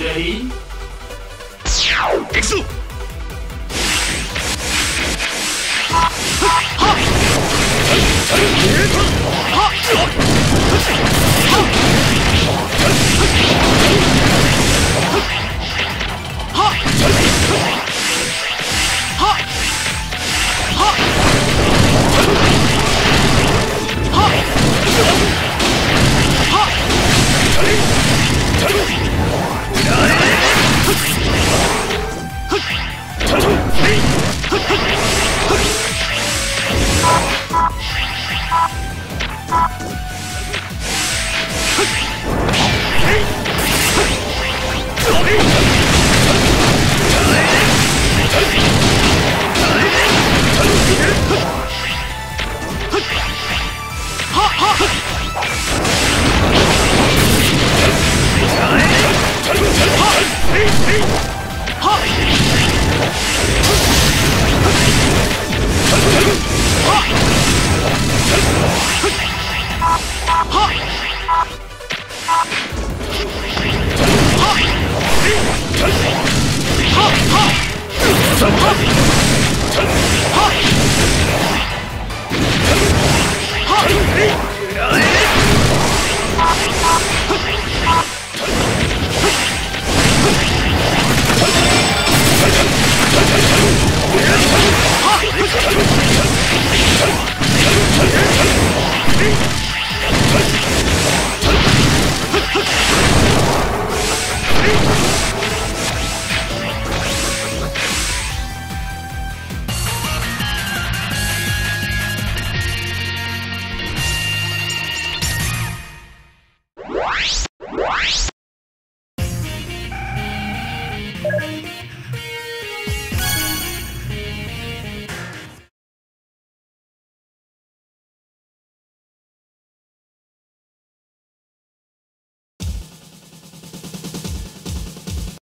Ready? 行くぞ Ha ha!